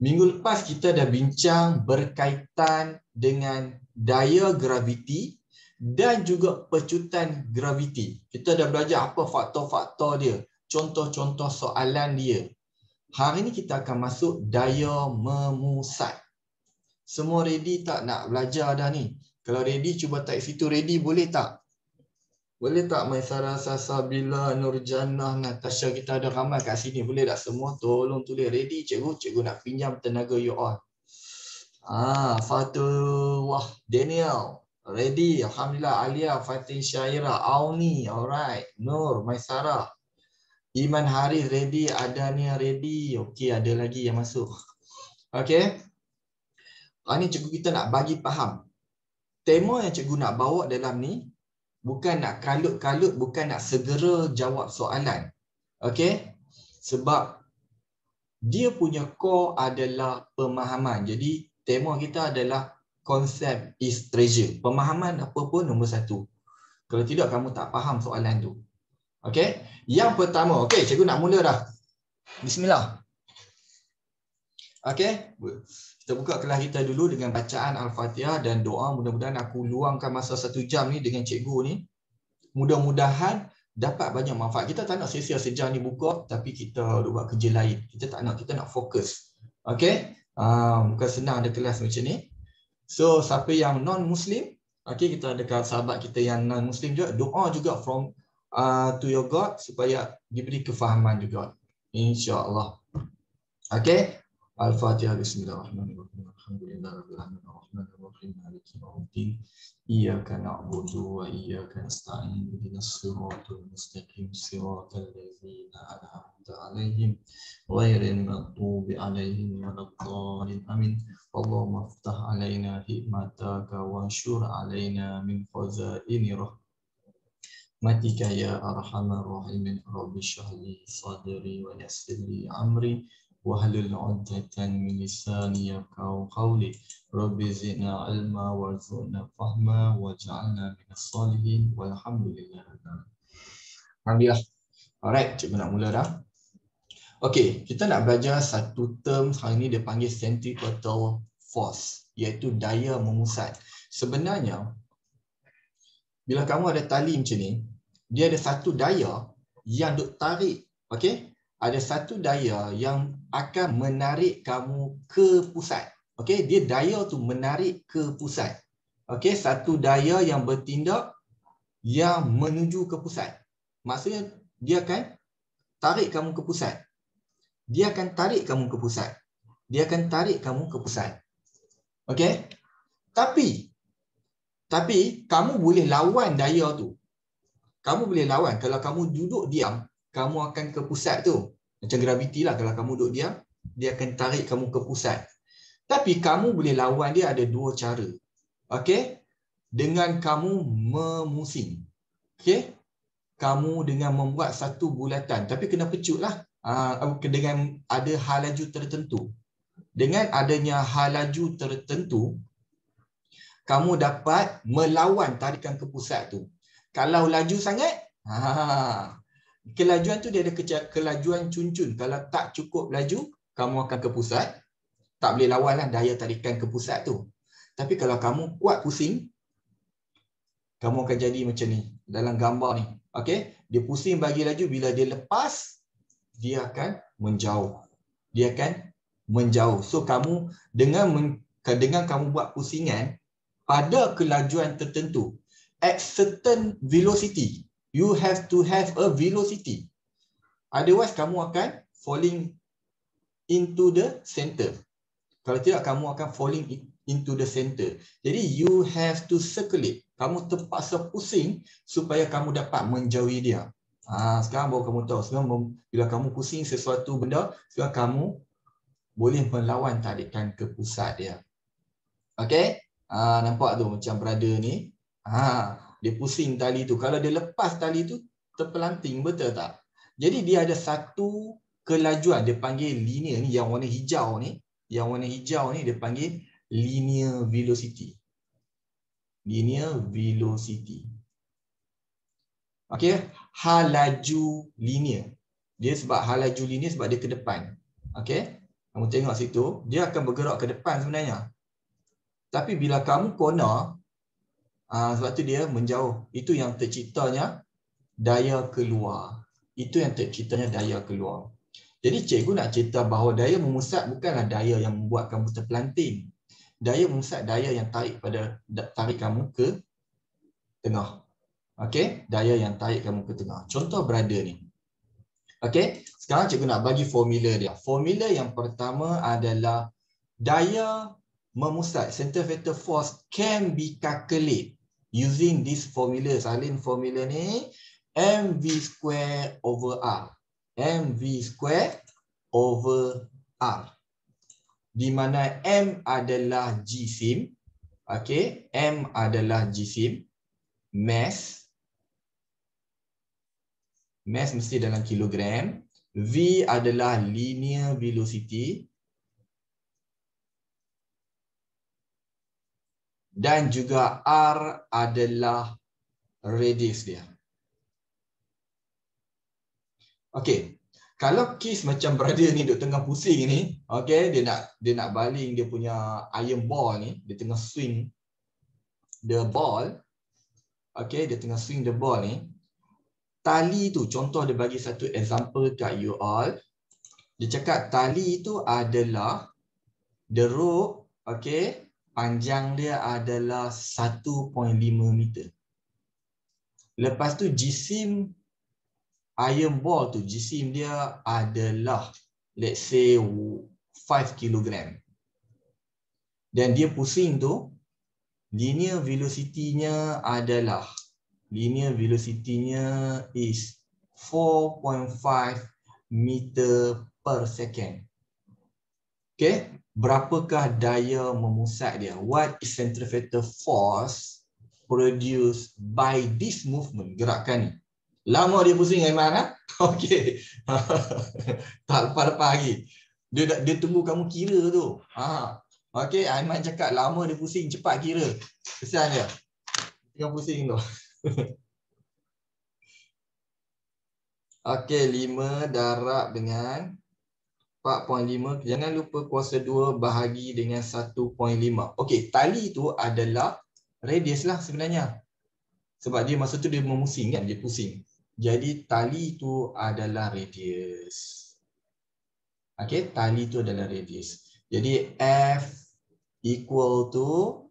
Minggu lepas kita dah bincang berkaitan dengan daya graviti dan juga pecutan graviti. Kita dah belajar apa faktor-faktor dia, contoh-contoh soalan dia. Hari ini kita akan masuk daya memusat. Semua ready tak nak belajar dah ni? Kalau ready cuba type situ ready boleh tak? Boleh tak Maisara Sasabila Nurjannah Natasha kita ada ramai kat sini? Boleh tak semua? Tolong tulis ready cikgu. Cikgu nak pinjam tenaga you all. Ah Fatullah Daniel. Ready. Alhamdulillah. Alia Fatin Syaira Auni. Alright. Nur Maisara Iman Haris ready. Ada ni ready. Okey ada lagi yang masuk. Okey. Ah ni cikgu kita nak bagi faham. Tema yang cikgu nak bawa dalam ni bukan nak kalut-kalut, bukan nak segera jawab soalan. Okey? Sebab dia punya core adalah pemahaman. Jadi tema kita adalah konsep is treasure. Pemahaman apa pun nombor satu. Kalau tidak kamu tak faham soalan tu. Okey? Yang pertama, okey, cikgu nak mula dah. Bismillah. Okey? Kita buka kelas kita dulu dengan bacaan Al-Fatihah dan doa. Mudah-mudahan aku luangkan masa satu jam ni dengan cikgu ni. Mudah-mudahan dapat banyak manfaat. Kita tak nak sia-sia sejam ni buka tapi kita buat kerja lain. Kita tak nak, kita nak fokus. Okay? Uh, bukan senang ada kelas macam ni. So, siapa yang non-Muslim, okay, kita ada sahabat kita yang non-Muslim juga. Doa juga from uh, to your God supaya diberi kefahaman juga. InsyaAllah. Okay? الفاتحة بسم الله الرحمن الرحيم. الحمد لله رب العالمين. الرحمن الرحيم. مالك يوم الدين. إياك نعبد وإياك نستعين. اهدنا الصراط المستقيم. صراط الذين أنعمت عليهم غير المغضوب عليهم ولا الضالين. آمين. اللهم افتح علينا حكمتك وانشر علينا من خزائن رحمتك يا أرحم الراحمين. رب اشرح لي صدري ويسر لي أمري. وحلل عدة من لساني يفقه قولي رب زدنا علما وارزقنا fahma واجعلنا من الصالحين والحمد لله Alright, cikgu nak mula dah. Okay, kita nak belajar satu term hari ni dia panggil centripetal force iaitu daya memusat. Sebenarnya, bila kamu ada tali macam ni, dia ada satu daya yang duk tarik. Okay? Ada satu daya yang akan menarik kamu ke pusat. Okey, dia daya tu menarik ke pusat. Okey, satu daya yang bertindak yang menuju ke pusat. Maksudnya dia akan tarik kamu ke pusat. Dia akan tarik kamu ke pusat. Dia akan tarik kamu ke pusat. Okey? Tapi tapi kamu boleh lawan daya tu. Kamu boleh lawan kalau kamu duduk diam, kamu akan ke pusat tu. Macam graviti lah kalau kamu duduk diam, dia akan tarik kamu ke pusat. Tapi kamu boleh lawan dia ada dua cara. Okey? Dengan kamu memusing. Okey? Kamu dengan membuat satu bulatan. Tapi kena pecut lah. Uh, dengan ada halaju tertentu. Dengan adanya halaju tertentu, kamu dapat melawan tarikan ke pusat tu. Kalau laju sangat, ha, kelajuan tu dia ada kelajuan cuncun. Kalau tak cukup laju, kamu akan ke pusat. Tak boleh lawan lah daya tarikan ke pusat tu. Tapi kalau kamu kuat pusing, kamu akan jadi macam ni. Dalam gambar ni. Okay? Dia pusing bagi laju. Bila dia lepas, dia akan menjauh. Dia akan menjauh. So kamu dengan dengan kamu buat pusingan pada kelajuan tertentu at certain velocity you have to have a velocity. Otherwise, kamu akan falling into the center. Kalau tidak, kamu akan falling into the center. Jadi, you have to circulate. Kamu terpaksa pusing supaya kamu dapat menjauhi dia. Ha, sekarang baru kamu tahu. Sekarang bila kamu pusing sesuatu benda, sekarang kamu boleh melawan tarikan ke pusat dia. Okay? Ha, nampak tu macam brother ni. Ha, dia pusing tali tu. Kalau dia lepas tali tu, terpelanting. Betul tak? Jadi dia ada satu kelajuan. Dia panggil linear ni yang warna hijau ni. Yang warna hijau ni dia panggil linear velocity. Linear velocity. Okey, halaju linear. Dia sebab halaju linear sebab dia ke depan. Okey? Kamu tengok situ, dia akan bergerak ke depan sebenarnya. Tapi bila kamu corner, uh, sebab tu dia menjauh. Itu yang terciptanya daya keluar. Itu yang terciptanya daya keluar. Jadi cikgu nak cerita bahawa daya memusat bukanlah daya yang membuat kamu terpelanting. Daya memusat daya yang tarik pada tarik kamu ke tengah. Okey, daya yang tarik kamu ke tengah. Contoh berada ni. Okey, sekarang cikgu nak bagi formula dia. Formula yang pertama adalah daya memusat centrifugal force can be calculated using this formula. Salin formula ni mv square over r. mv square over r. Di mana m adalah jisim. Okey, m adalah jisim. Mass mass mesti dalam kilogram. V adalah linear velocity. Dan juga R adalah radius dia. Okey. Kalau kes macam brother ni duk tengah pusing ni, okey, dia nak dia nak baling dia punya iron ball ni, dia tengah swing the ball. Okey, dia tengah swing the ball ni tali tu contoh dia bagi satu example kat you all dia cakap tali itu adalah the rope okey panjang dia adalah 1.5 meter. Lepas tu jisim iron ball tu jisim dia adalah let's say 5 kilogram. Dan dia pusing tu linear velocity-nya adalah linear velocity-nya is 4.5 meter per second. Okay, berapakah daya memusat dia? What is centrifugal force produced by this movement, gerakan ni? Lama dia pusing Aiman, ha? Okay. tak lepas-lepas lagi. Dia, dia tunggu kamu kira tu. Ha. Okay, Aiman cakap lama dia pusing, cepat kira. Kesian dia. Tengah pusing tu. Okey, 5 darab dengan 4.5. Jangan lupa kuasa 2 bahagi dengan 1.5. Okey, tali tu adalah radius lah sebenarnya. Sebab dia masa tu dia memusing kan, dia pusing. Jadi tali tu adalah radius. Okey, tali tu adalah radius. Jadi F equal to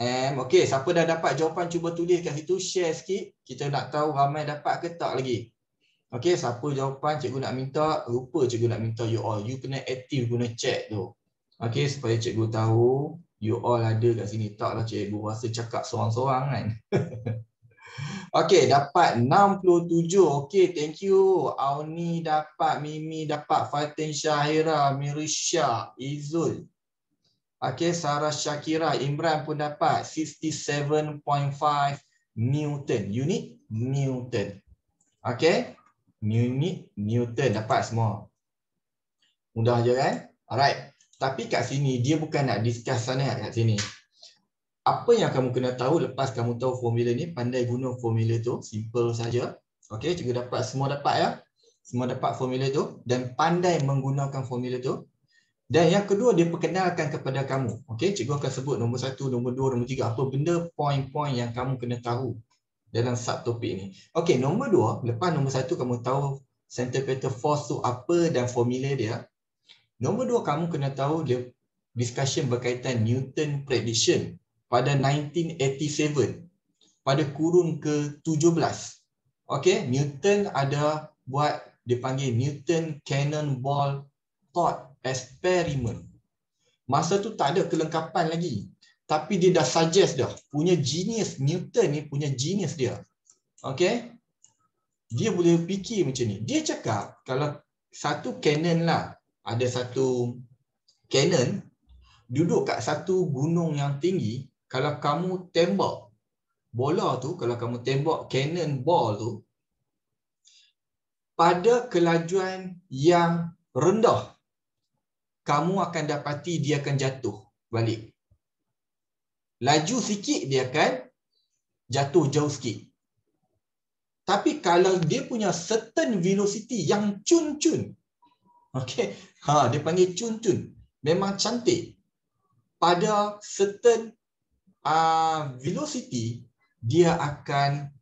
M. Okey, siapa dah dapat jawapan cuba tulis kat situ, share sikit. Kita nak tahu ramai dapat ke tak lagi. Okey, siapa jawapan cikgu nak minta, lupa cikgu nak minta you all. You kena aktif guna chat tu. Okey, supaya cikgu tahu you all ada kat sini. Taklah cikgu rasa cakap seorang-seorang kan. Okey, dapat 67. Okey, thank you. Auni dapat, Mimi dapat, Fatin Syahira, Mirisha, Izul. Okay, Sarah Shakira, Imran pun dapat 67.5 Newton. Unit Newton. Okay. Unit Newton dapat semua. Mudah je kan? Alright. Tapi kat sini, dia bukan nak discuss sana kat sini. Apa yang kamu kena tahu lepas kamu tahu formula ni, pandai guna formula tu. Simple saja. Okay, cikgu dapat, semua dapat ya. Semua dapat formula tu. Dan pandai menggunakan formula tu. Dan yang kedua dia perkenalkan kepada kamu. Okey, cikgu akan sebut nombor satu, nombor dua, nombor tiga. Apa benda poin-poin yang kamu kena tahu dalam subtopik ni. Okey, nombor dua. Lepas nombor satu kamu tahu centripetal force tu apa dan formula dia. Nombor dua kamu kena tahu dia discussion berkaitan Newton prediction pada 1987 pada kurun ke-17. Okey, Newton ada buat dipanggil Newton Cannonball Thought eksperimen. Masa tu tak ada kelengkapan lagi. Tapi dia dah suggest dah. Punya genius Newton ni punya genius dia. Okay. Dia boleh fikir macam ni. Dia cakap kalau satu cannon lah. Ada satu cannon. Duduk kat satu gunung yang tinggi. Kalau kamu tembak bola tu. Kalau kamu tembak cannon ball tu. Pada kelajuan yang rendah kamu akan dapati dia akan jatuh balik. Laju sikit dia akan jatuh jauh sikit. Tapi kalau dia punya certain velocity yang cun-cun, Okey. Ha, dia panggil cun-cun. Memang cantik. Pada certain uh, velocity, dia akan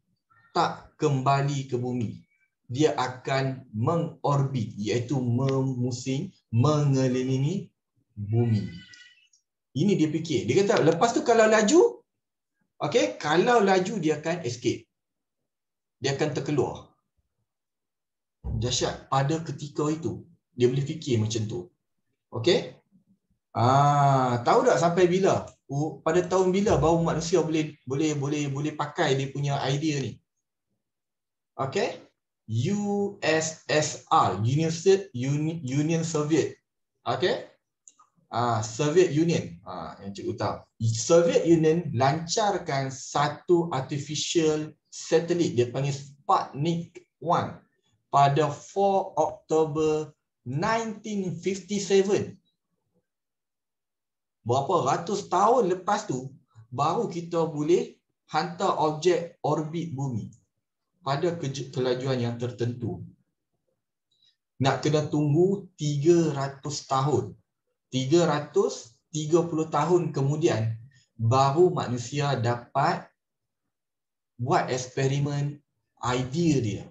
tak kembali ke bumi. Dia akan mengorbit, iaitu memusing, mengelilingi bumi. Ini dia fikir. Dia kata, lepas tu kalau laju, okay, kalau laju dia akan escape. Dia akan terkeluar. Dahsyat pada ketika itu dia boleh fikir macam tu. Okey? Ah, tahu tak sampai bila? Uh, pada tahun bila baru manusia boleh boleh boleh boleh pakai dia punya idea ni? Okey? USSR, Union Union Soviet. Okey? Ah, Soviet Union. Ah, yang cikgu tahu. Soviet Union lancarkan satu artificial satellite dia panggil Sputnik 1 pada 4 Oktober 1957. Berapa ratus tahun lepas tu baru kita boleh hantar objek orbit bumi pada kelajuan yang tertentu. Nak kena tunggu 300 tahun. 330 tahun kemudian baru manusia dapat buat eksperimen idea dia.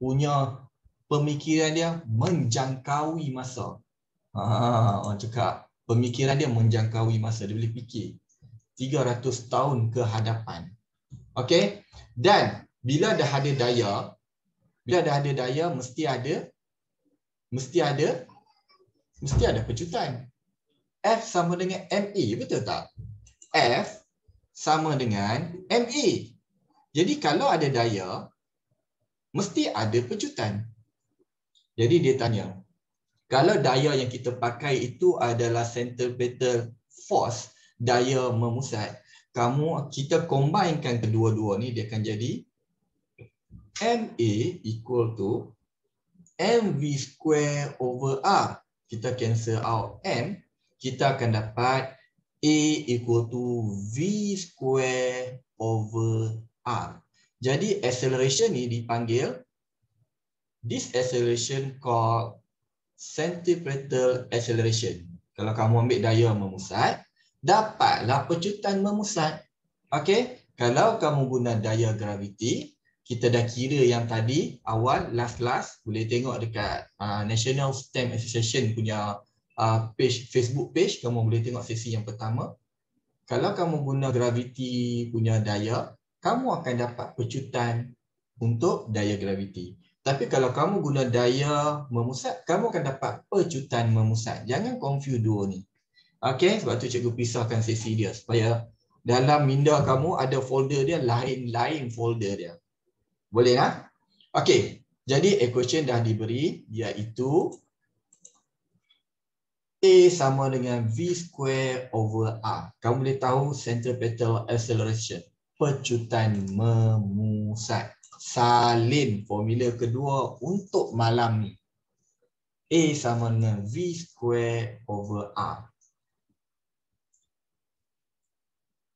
Punya pemikiran dia menjangkaui masa. Ha, orang cakap pemikiran dia menjangkaui masa. Dia boleh fikir 300 tahun ke hadapan. Okey? Dan bila dah ada daya, bila dah ada daya mesti ada mesti ada mesti ada pecutan. F sama dengan MA, betul tak? F sama dengan MA. Jadi kalau ada daya, mesti ada pecutan. Jadi dia tanya, kalau daya yang kita pakai itu adalah centripetal force, daya memusat, kamu kita combinekan kedua-dua ni dia akan jadi MA equal to MV square over R. Kita cancel out M, kita akan dapat A equal to V square over R. Jadi acceleration ni dipanggil this acceleration called centripetal acceleration. Kalau kamu ambil daya memusat, dapatlah pecutan memusat. Okey, kalau kamu guna daya graviti, kita dah kira yang tadi awal last last boleh tengok dekat uh, National STEM Association punya uh, page Facebook page kamu boleh tengok sesi yang pertama. Kalau kamu guna graviti punya daya, kamu akan dapat pecutan untuk daya graviti. Tapi kalau kamu guna daya memusat, kamu akan dapat pecutan memusat. Jangan confuse dua ni. Okey, sebab tu cikgu pisahkan sesi dia supaya dalam minda kamu ada folder dia lain-lain folder dia. Boleh tak? Okey, jadi equation dah diberi iaitu A sama dengan V square over R. Kamu boleh tahu centripetal acceleration. Pecutan memusat salin formula kedua untuk malam ni. A sama dengan V square over R.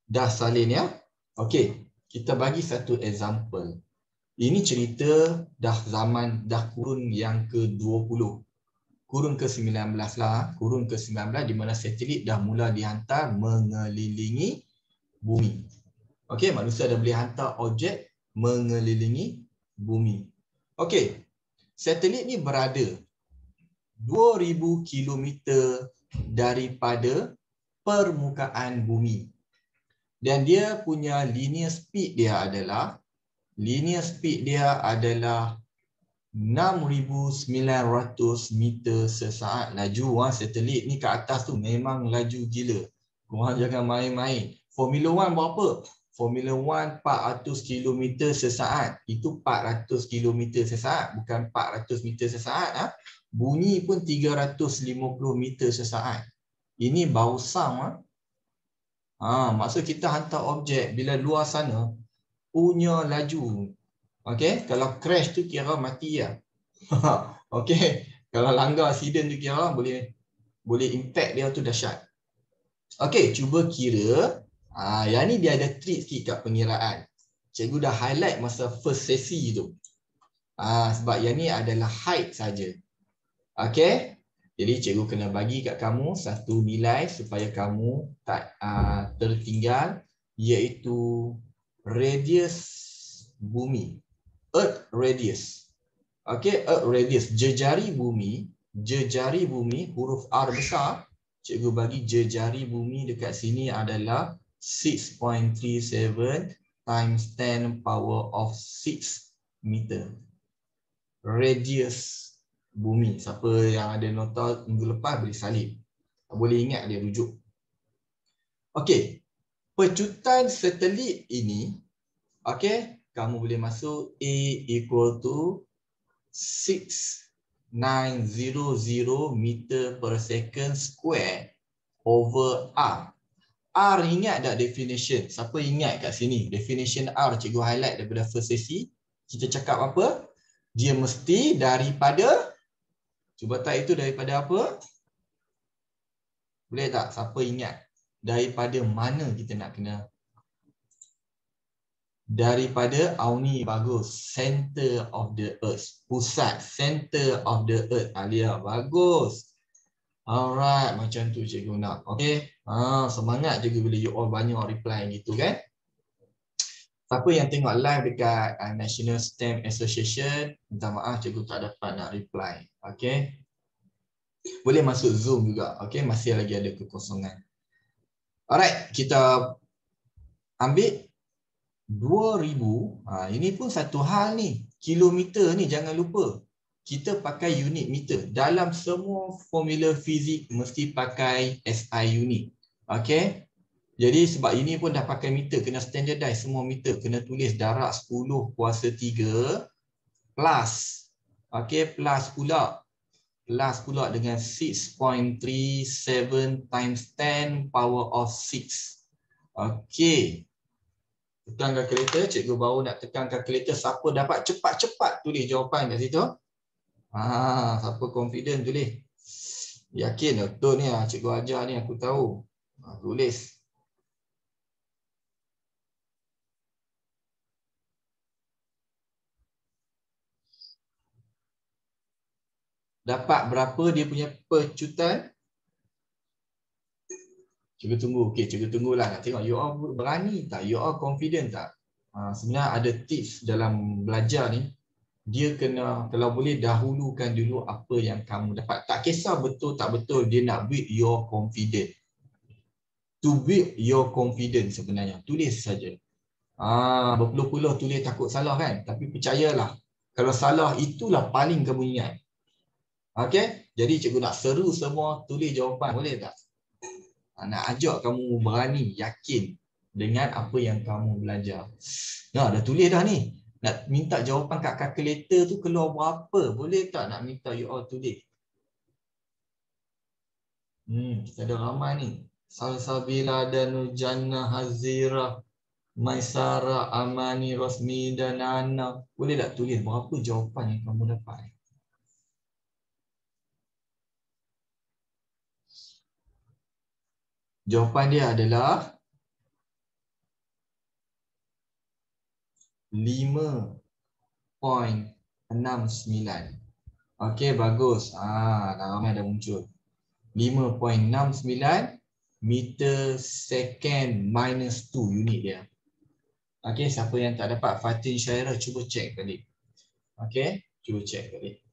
Dah salin ya? Okey, kita bagi satu example. Ini cerita dah zaman, dah kurun yang ke-20. Kurun ke-19 lah. Kurun ke-19 di mana satelit dah mula dihantar mengelilingi bumi. Okey, manusia dah boleh hantar objek mengelilingi bumi. Okey. Satelit ni berada 2000 km daripada permukaan bumi. Dan dia punya linear speed dia adalah linear speed dia adalah 6900 meter sesaat laju ha, satelit ni ke atas tu memang laju gila. Kau jangan main-main. Formula 1 berapa? Formula 1 400 km sesaat. Itu 400 km sesaat. Bukan 400 meter sesaat. Ha? Bunyi pun 350 meter sesaat. Ini bau sound. Ha? Ha, maksud kita hantar objek bila luar sana punya laju. Okay? Kalau crash tu kira mati ya. okay? Kalau langgar accident tu kira boleh boleh impact dia tu dahsyat. Okay, cuba kira Ah, yang ni dia ada trick sikit kat pengiraan. Cikgu dah highlight masa first sesi tu. Ah, sebab yang ni adalah height saja. Okay. Jadi cikgu kena bagi kat kamu satu nilai supaya kamu tak uh, tertinggal iaitu radius bumi. Earth radius. Okay, earth radius. Jejari bumi. Jejari bumi, huruf R besar. Cikgu bagi jejari bumi dekat sini adalah 6.37 times 10 power of 6 meter. Radius bumi. Siapa yang ada nota minggu lepas boleh salib. Boleh ingat dia rujuk. Okey. Pecutan satelit ini okey, kamu boleh masuk A equal to 6900 meter per second square over R. R ingat tak definition? Siapa ingat kat sini? Definition R cikgu highlight daripada first sesi. Kita cakap apa? Dia mesti daripada Cuba tak itu daripada apa? Boleh tak? Siapa ingat? Daripada mana kita nak kena? Daripada Auni bagus. Center of the earth. Pusat. Center of the earth. Alia bagus. Alright. Macam tu cikgu nak. Okay. Ha, semangat juga bila you all banyak reply gitu kan. Siapa yang tengok live dekat uh, National STEM Association, minta maaf cikgu tak dapat nak reply. Okay. Boleh masuk Zoom juga. Okay. Masih lagi ada kekosongan. Alright. Kita ambil 2000. Ha, ini pun satu hal ni. Kilometer ni jangan lupa. Kita pakai unit meter. Dalam semua formula fizik mesti pakai SI unit. Okay. Jadi sebab ini pun dah pakai meter, kena standardize semua meter, kena tulis darab 10 kuasa 3 plus. Okey, plus pula. Plus pula dengan 6.37 times 10 power of 6. Okey. Tekan kalkulator, cikgu baru nak tekan kalkulator. Siapa dapat cepat-cepat tulis jawapan kat situ. Ha, siapa confident tulis. Yakin betul ni ah, cikgu ajar ni aku tahu. Ha, tulis. Dapat berapa dia punya pecutan? Cuba tunggu. Okey, cuba tunggulah nak tengok you all berani tak? You all confident tak? Ha, sebenarnya ada tips dalam belajar ni. Dia kena kalau boleh dahulukan dulu apa yang kamu dapat. Tak kisah betul tak betul dia nak build your confidence. To build your confidence sebenarnya. Tulis saja. Ah, berpuluh-puluh tulis takut salah kan? Tapi percayalah. Kalau salah itulah paling kamu ingat. Okey, jadi cikgu nak seru semua tulis jawapan boleh tak? Ha, nak ajak kamu berani, yakin dengan apa yang kamu belajar. Nah, dah tulis dah ni. Nak minta jawapan kat kalkulator tu keluar berapa? Boleh tak nak minta you all tulis? Hmm, ada ramai ni. Salsabila dan Jannah Hazira Maisara Amani Rosmi dan Ana. Boleh tak tulis berapa jawapan yang kamu dapat? Jawapan dia adalah 5.69. Okey, bagus. Ah, ramai dah muncul. 5.69 meter second minus 2 unit dia. Okey, siapa yang tak dapat Fatin Syairah cuba check balik. Okey, cuba check balik.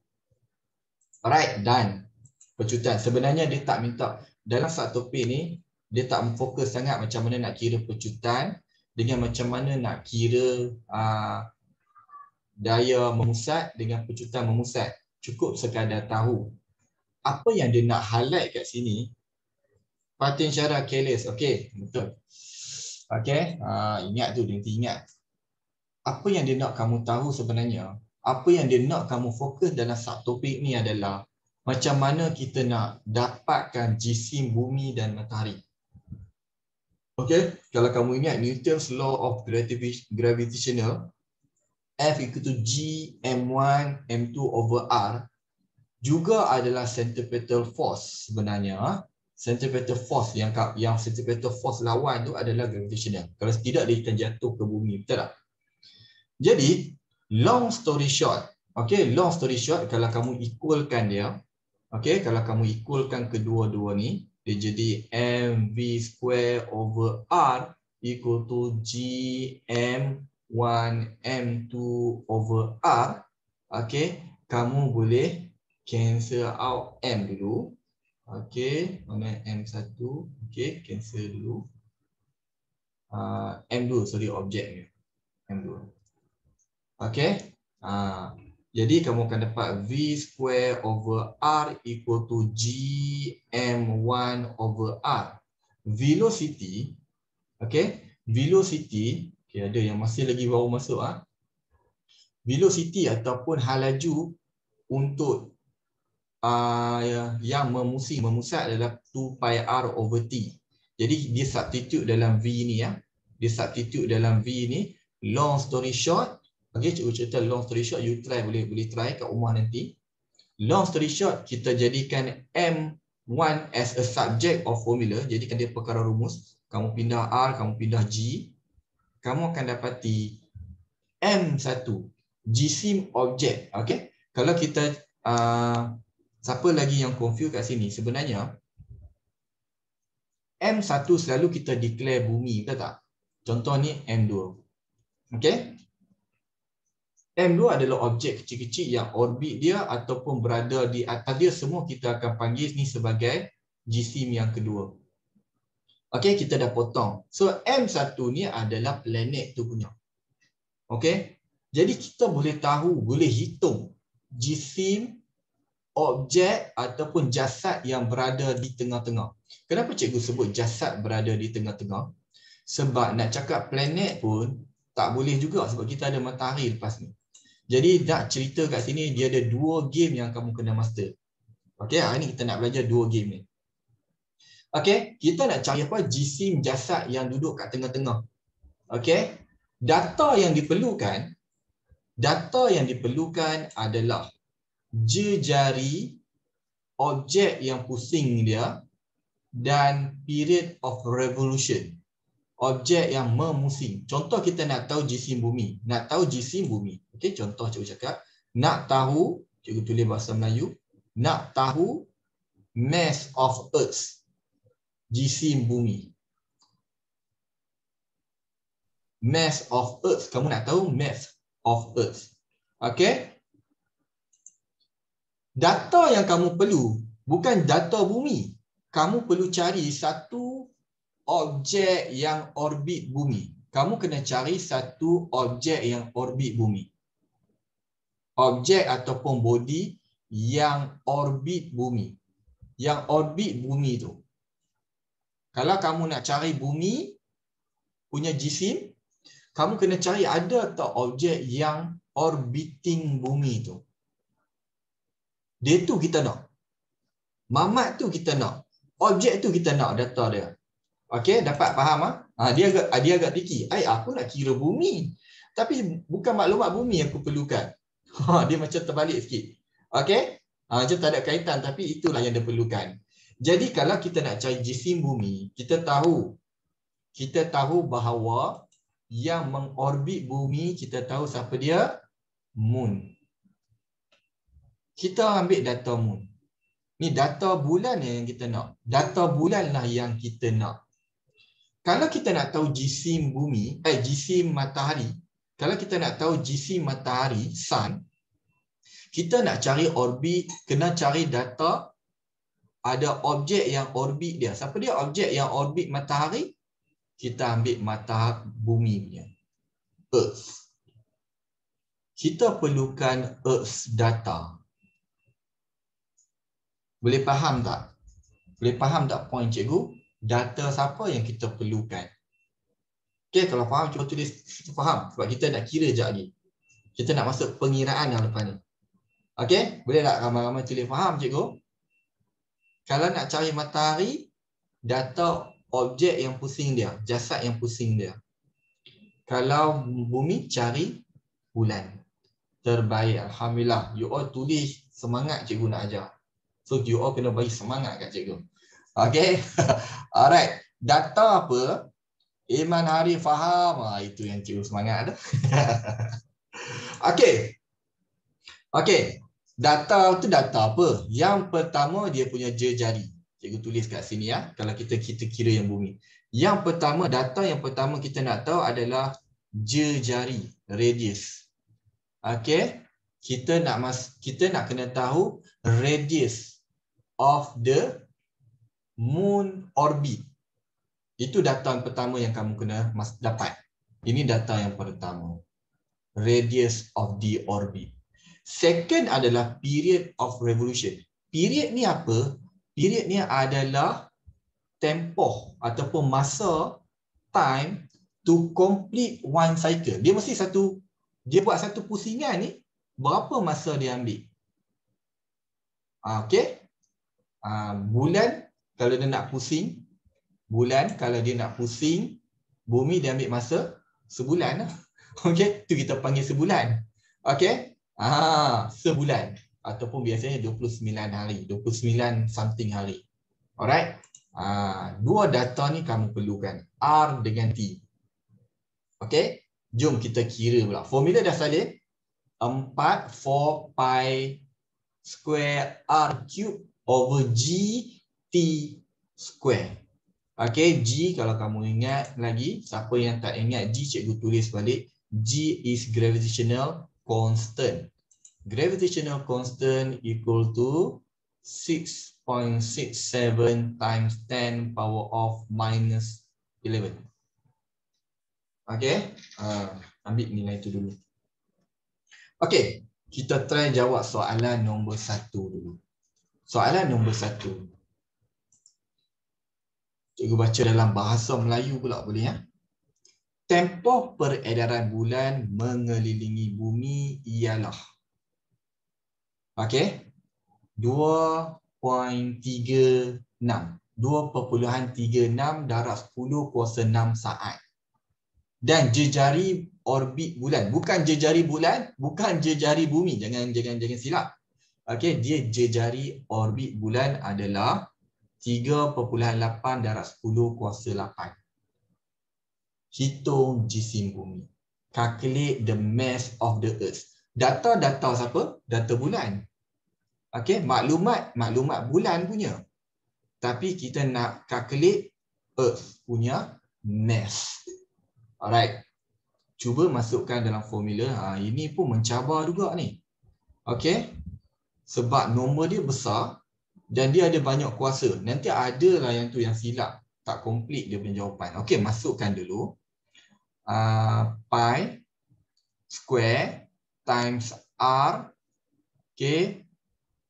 Alright, done. Pecutan. Sebenarnya dia tak minta dalam satu topik ni dia tak fokus sangat macam mana nak kira pecutan dengan macam mana nak kira uh, daya memusat dengan pecutan memusat. Cukup sekadar tahu. Apa yang dia nak highlight kat sini, patin syarah careless. Okey, betul. Okey, uh, ingat tu, dia ingat. Apa yang dia nak kamu tahu sebenarnya, apa yang dia nak kamu fokus dalam satu topik ni adalah macam mana kita nak dapatkan jisim bumi dan matahari. Okay, kalau kamu ingat Newton's law of gravitational F equal to G M1 M2 over R juga adalah centripetal force sebenarnya. Centripetal force yang yang centripetal force lawan tu adalah gravitational. Kalau tidak dia akan jatuh ke bumi, betul tak? Jadi, long story short, okay, long story short kalau kamu equalkan dia, Okay, kalau kamu equalkan kedua-dua ni, dia jadi mv square over r equal to gm1 m2 over r. Okay, kamu boleh cancel out m dulu. Okay, mana m1? Okay, cancel dulu. Uh, m2, sorry, objek ni. m2. Okay. Uh, jadi kamu akan dapat V square over R equal to GM1 over R. Velocity, okay, velocity, okay, ada yang masih lagi baru masuk. Ah. Velocity ataupun halaju untuk uh, yang memusing, memusat adalah 2 pi R over T. Jadi dia substitute dalam V ni. Ya. Dia substitute dalam V ni. Long story short, Okey, cikgu cerita long story short, you try boleh boleh try kat rumah nanti. Long story short, kita jadikan M1 as a subject of formula, jadikan dia perkara rumus. Kamu pindah R, kamu pindah G. Kamu akan dapati M1, GSIM object. Okey, kalau kita, uh, siapa lagi yang confuse kat sini, sebenarnya M1 selalu kita declare bumi, betul tak? Contoh ni M2. Okey, M2 adalah objek kecil-kecil yang orbit dia ataupun berada di atas dia semua kita akan panggil ni sebagai jisim yang kedua. Okey, kita dah potong. So M1 ni adalah planet tu punya. Okey. Jadi kita boleh tahu, boleh hitung jisim objek ataupun jasad yang berada di tengah-tengah. Kenapa cikgu sebut jasad berada di tengah-tengah? Sebab nak cakap planet pun tak boleh juga sebab kita ada matahari lepas ni. Jadi nak cerita kat sini dia ada dua game yang kamu kena master. Okey, hari ni kita nak belajar dua game ni. Okey, kita nak cari apa? Jisim jasad yang duduk kat tengah-tengah. Okey. Data yang diperlukan data yang diperlukan adalah jejari objek yang pusing dia dan period of revolution objek yang memusing. Contoh kita nak tahu jisim bumi. Nak tahu jisim bumi. Okey, contoh cikgu cakap. Nak tahu, cikgu tulis bahasa Melayu. Nak tahu mass of earth. Jisim bumi. Mass of earth. Kamu nak tahu mass of earth. Okey. Data yang kamu perlu bukan data bumi. Kamu perlu cari satu objek yang orbit bumi. Kamu kena cari satu objek yang orbit bumi. Objek ataupun body yang orbit bumi. Yang orbit bumi tu. Kalau kamu nak cari bumi punya jisim, kamu kena cari ada tak objek yang orbiting bumi tu. Dia tu kita nak. Mamat tu kita nak. Objek tu kita nak data dia. Okey, dapat faham ah? Ha, dia agak dia agak tiki. Ai aku nak kira bumi. Tapi bukan maklumat bumi yang aku perlukan. Ha, dia macam terbalik sikit. Okey? Ha, macam tak ada kaitan tapi itulah yang dia perlukan. Jadi kalau kita nak cari jisim bumi, kita tahu kita tahu bahawa yang mengorbit bumi, kita tahu siapa dia? Moon. Kita ambil data moon. Ni data bulan yang kita nak. Data bulan lah yang kita nak kalau kita nak tahu jisim bumi, eh jisim matahari, kalau kita nak tahu jisim matahari, sun, kita nak cari orbit, kena cari data ada objek yang orbit dia. Siapa dia objek yang orbit matahari? Kita ambil mata bumi punya. Earth. Kita perlukan Earth data. Boleh faham tak? Boleh faham tak point cikgu? data siapa yang kita perlukan. Okay, kalau faham, cuba tulis kita faham. Sebab kita nak kira sekejap lagi. Kita nak masuk pengiraan yang lepas ni. Okay, boleh tak ramai-ramai tulis faham cikgu? Kalau nak cari matahari, data objek yang pusing dia, jasad yang pusing dia. Kalau bumi, cari bulan. Terbaik, Alhamdulillah. You all tulis semangat cikgu nak ajar. So, you all kena bagi semangat kat cikgu. Okay. Alright. Data apa? Iman hari faham. Ha, itu yang cikgu semangat tu. okay. Okay. Data tu data apa? Yang pertama dia punya jari. Cikgu tulis kat sini ya. Kalau kita kita kira yang bumi. Yang pertama data yang pertama kita nak tahu adalah jari, radius. Okey. Kita nak mas kita nak kena tahu radius of the moon orbit. Itu data pertama yang kamu kena dapat. Ini data yang pertama. Radius of the orbit. Second adalah period of revolution. Period ni apa? Period ni adalah tempoh ataupun masa time to complete one cycle. Dia mesti satu dia buat satu pusingan ni berapa masa dia ambil? Ah, okey. Ah, bulan kalau dia nak pusing bulan kalau dia nak pusing bumi dia ambil masa sebulan lah. Okey, tu kita panggil sebulan. Okey. Ah, sebulan ataupun biasanya 29 hari, 29 something hari. Alright. Ah, dua data ni kamu perlukan, R dengan T. Okey. Jom kita kira pula. Formula dah salin. 4 4 pi square R cube over G T square. Okey, G kalau kamu ingat lagi, siapa yang tak ingat G cikgu tulis balik. G is gravitational constant gravitational constant equal to 6.67 times 10 power of minus 11. Okay, uh, ambil nilai itu dulu. Okay, kita try jawab soalan nombor satu dulu. Soalan nombor satu. Cikgu baca dalam bahasa Melayu pula boleh ya? Tempoh peredaran bulan mengelilingi bumi ialah Okey. 2.36. 2.36 darab 10 kuasa 6 saat. Dan jejari orbit bulan. Bukan jejari bulan, bukan jejari bumi. Jangan jangan jangan silap. Okey, dia jejari orbit bulan adalah 3.8 darab 10 kuasa 8. Hitung jisim bumi. Calculate the mass of the earth. Data-data siapa? Data bulan. Okey, maklumat maklumat bulan punya. Tapi kita nak calculate earth punya mass. Alright. Cuba masukkan dalam formula. Ha, ini pun mencabar juga ni. Okey. Sebab nombor dia besar dan dia ada banyak kuasa. Nanti ada lah yang tu yang silap. Tak complete dia punya jawapan. Okey, masukkan dulu. Uh, pi square times R okay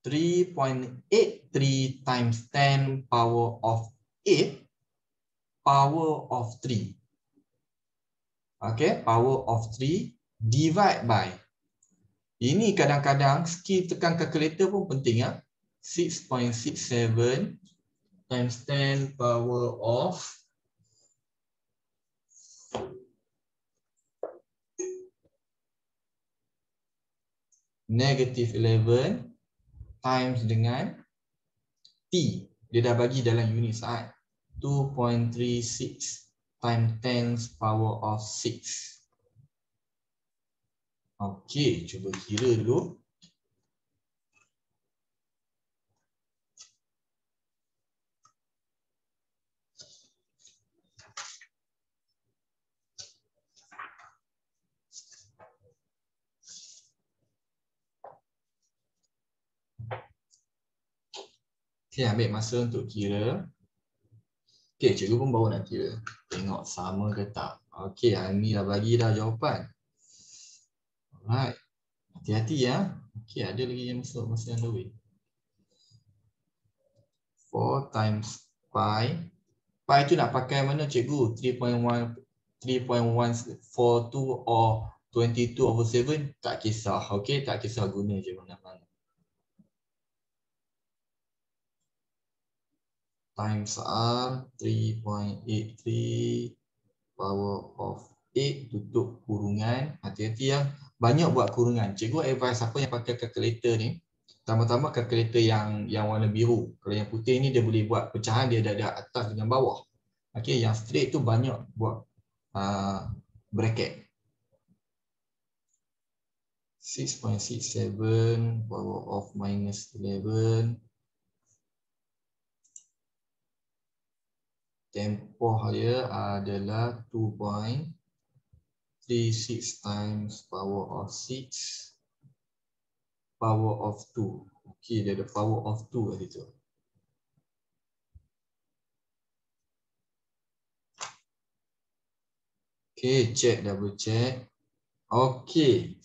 3.83 times 10 power of 8 power of 3 okay power of 3 divide by ini kadang-kadang skill tekan kalkulator pun penting ya 6.67 times 10 power of negative 11 times dengan T. Dia dah bagi dalam unit saat. 2.36 times 10 power of 6. Okey, cuba kira dulu. Okay, ambil masa untuk kira. Okay, cikgu pun baru nak kira. Tengok sama ke tak. Okay, ni dah bagi dah jawapan. Alright. Hati-hati ya. Okay, ada lagi yang masuk masa yang lebih. 4 times pi. Pi tu nak pakai mana cikgu? 3.1 3.142 or 22 over 7 tak kisah. Okay, tak kisah guna je mana-mana. Times R 3.83 power of 8 tutup kurungan. Hati-hati yang banyak buat kurungan. Cikgu advise siapa yang pakai kalkulator ni, pertama-tama kalkulator yang yang warna biru. Kalau yang putih ni dia boleh buat pecahan dia ada atas dengan bawah. Okey, yang straight tu banyak buat uh, bracket. 6.67 power of minus 11 tempoh dia adalah 2.36 times power of 6 power of 2 okey dia ada power of 2 kat situ. Okey check double check. Okey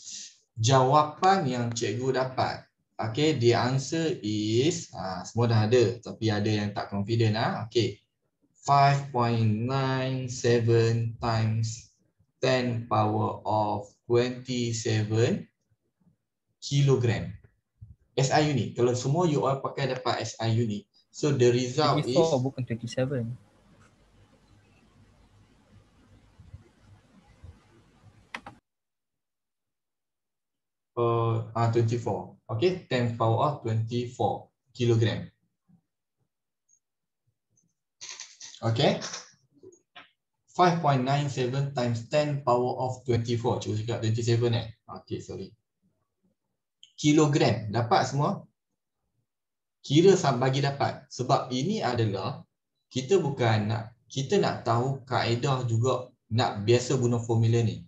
jawapan yang cikgu dapat. Okey the answer is ha, semua dah ada tapi ada yang tak confident ah. Okey 5.97 times 10 power of 27 kilogram. SI unit. Kalau semua you all pakai dapat SI unit. So the result 24, is... 24 bukan 27. Uh, ah, 24. Okay, 10 power of 24 kilogram. Okay. 5.97 times 10 power of 24. Cuba cakap 27 eh. Okay, sorry. Kilogram. Dapat semua? Kira bagi dapat. Sebab ini adalah kita bukan nak kita nak tahu kaedah juga nak biasa guna formula ni.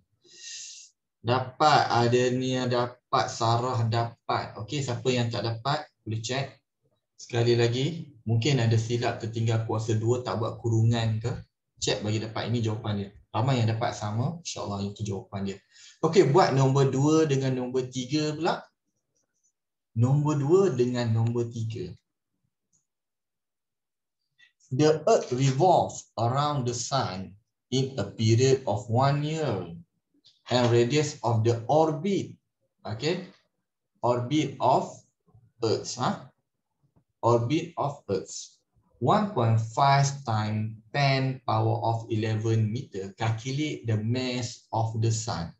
Dapat ada ni dapat Sarah dapat. Okey, siapa yang tak dapat boleh check. Sekali lagi, mungkin ada silap tertinggal kuasa dua tak buat kurungan ke. Cek bagi dapat ini jawapan dia. Ramai yang dapat sama, insyaAllah itu jawapan dia. Okey, buat nombor dua dengan nombor tiga pula. Nombor dua dengan nombor tiga. The earth revolves around the sun in a period of one year and radius of the orbit. Okay, orbit of earth. Huh? Orbit of Earth. 1.5 times 10 power of 11 meter calculate the mass of the sun.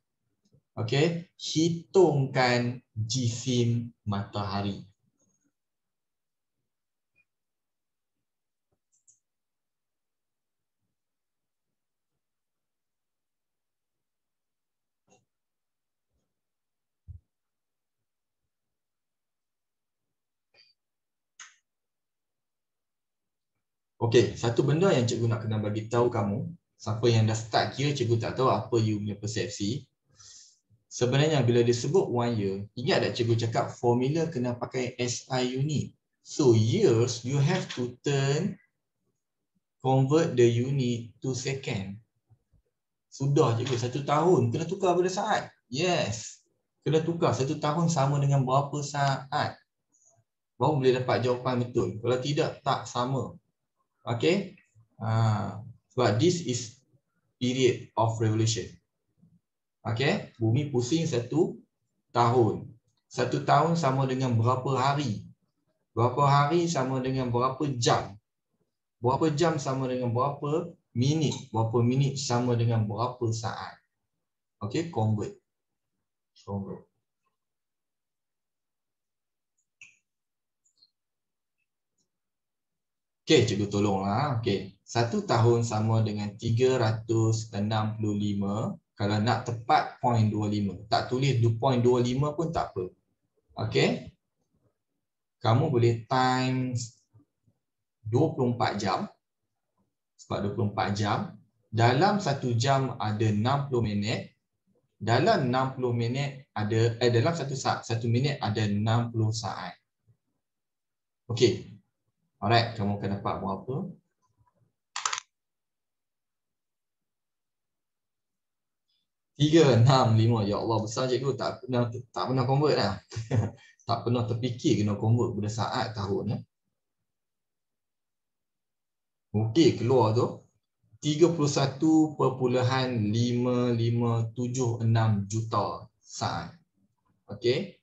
Okay, hitungkan jisim matahari. Okey, satu benda yang cikgu nak kena bagi tahu kamu, siapa yang dah start kira cikgu tak tahu apa you punya persepsi. Sebenarnya bila disebut one year, ingat tak cikgu cakap formula kena pakai SI unit. So years you have to turn convert the unit to second. Sudah cikgu satu tahun kena tukar pada saat. Yes. Kena tukar satu tahun sama dengan berapa saat. Baru boleh dapat jawapan betul. Kalau tidak tak sama. Okay. Uh, but this is period of revolution. Okay. Bumi pusing satu tahun. Satu tahun sama dengan berapa hari. Berapa hari sama dengan berapa jam. Berapa jam sama dengan berapa minit. Berapa minit sama dengan berapa saat. Okay. Convert. Convert. Okey, cikgu tolonglah. Okey. Satu tahun sama dengan 365. Kalau nak tepat, 0.25. Tak tulis 0.25 pun tak apa. Okey. Kamu boleh times 24 jam. Sebab 24 jam. Dalam satu jam ada 60 minit. Dalam 60 minit ada, eh dalam satu saat, satu minit ada 60 saat. Okey, Alright, kamu akan dapat buat apa? Tiga, enam, lima. Ya Allah, besar cikgu. Tak pernah tak pernah convert lah. tak pernah terfikir kena convert pada saat tahun. Ya. Okey, keluar tu. 31.5576 juta saat. Okey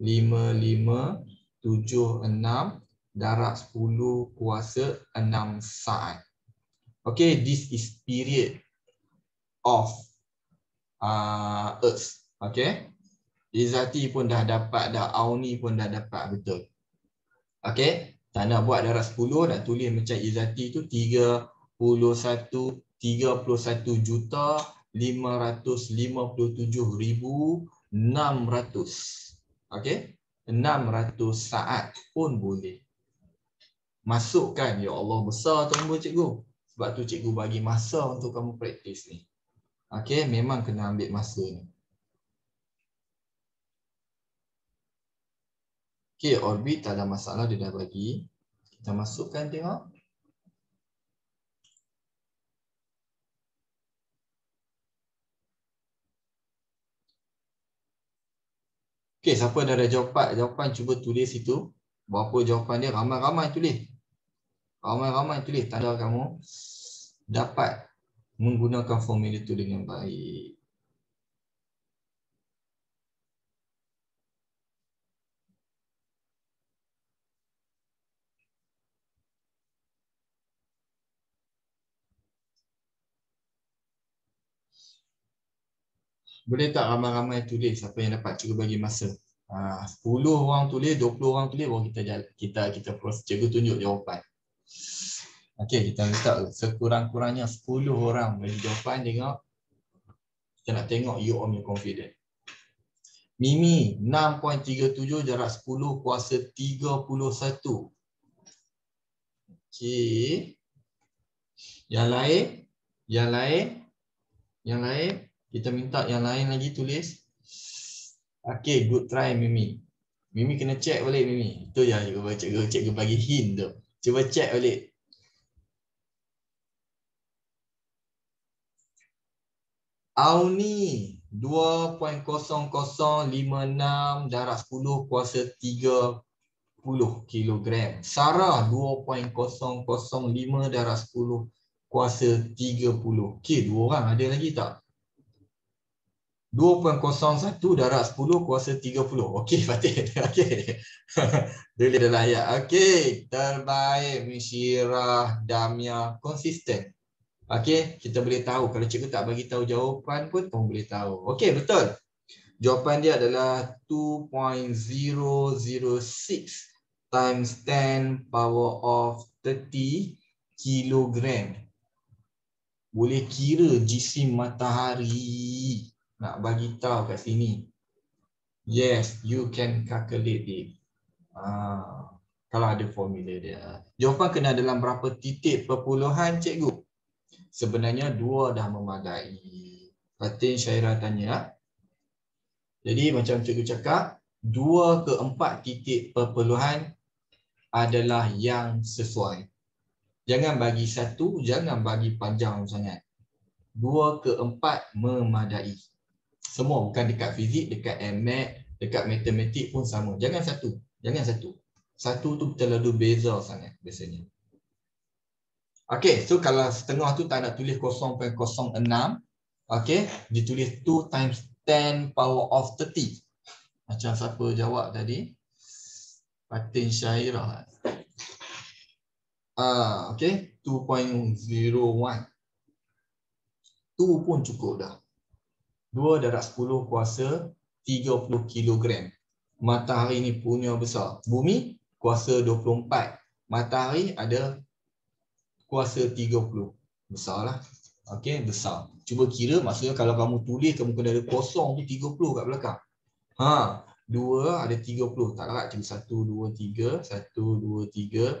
lima lima tujuh enam darab sepuluh kuasa enam saat. Okay, this is period of uh, Earth. Okay, Izati pun dah dapat, dah Auni pun dah dapat betul. Okay, tak nak buat darab sepuluh, nak tulis macam Izati tu tiga puluh satu tiga puluh satu juta lima ratus lima puluh tujuh ribu enam ratus. Okey? 600 saat pun boleh. Masukkan, ya Allah besar tu cikgu. Sebab tu cikgu bagi masa untuk kamu praktis ni. Okey, memang kena ambil masa ni. Okey, orbit ada masalah dia dah bagi. Kita masukkan tengok. Okey, siapa dah ada jawapan, jawapan cuba tulis situ. Berapa jawapan dia? Ramai-ramai tulis. Ramai-ramai tulis tanda kamu dapat menggunakan formula itu dengan baik. Boleh tak ramai-ramai tulis siapa yang dapat cikgu bagi masa? Ha, 10 orang tulis, 20 orang tulis baru kita jalan, kita kita proses cikgu tunjuk jawapan. Okey, kita minta sekurang-kurangnya 10 orang bagi jawapan tengok. Kita nak tengok you on your confident. Mimi 6.37 jarak 10 kuasa 31. Okey. Yang lain? Yang lain? Yang lain? Kita minta yang lain lagi tulis. Okay, good try Mimi. Mimi kena check balik Mimi. Itu yang cikgu, cikgu, cikgu bagi hint tu. Cuba check balik. Auni 2.0056 darah 10 kuasa 30 kilogram. Sarah 2.005 darah 10 kuasa 30. Okey, dua orang ada lagi tak? 2.01 darab 10 kuasa 30. Okey, Fatih. Okey. Boleh dah layak. Okey, terbaik Mishirah, Damia, konsisten. Okey, kita boleh tahu. Kalau cikgu tak bagi tahu jawapan pun, kamu boleh tahu. Okey, betul. Jawapan dia adalah 2.006 times 10 power of 30 kilogram. Boleh kira jisim matahari nak bagi tahu kat sini. Yes, you can calculate it. Ah, kalau ada formula dia. Jawapan kena dalam berapa titik perpuluhan cikgu? Sebenarnya dua dah memadai. Fatin Syairah tanya. Jadi macam cikgu cakap, dua ke empat titik perpuluhan adalah yang sesuai. Jangan bagi satu, jangan bagi panjang sangat. Dua ke empat memadai semua bukan dekat fizik, dekat MAT, dekat matematik pun sama. Jangan satu. Jangan satu. Satu tu terlalu beza sangat biasanya. Okay, so kalau setengah tu tak nak tulis 0.06, okay, ditulis 2 times 10 power of 30. Macam siapa jawab tadi? Fatin Syairah. Ah, okay, 2.01. Tu pun cukup dah. 2 darab 10 kuasa 30 kg. Matahari ni punya besar. Bumi kuasa 24. Matahari ada kuasa 30. Besarlah. Okey, besar. Cuba kira maksudnya kalau kamu tulis kamu kena ada kosong tu 30 kat belakang. Ha, 2 ada 30. Tak larat cuma 1 2 3, 1 2 3.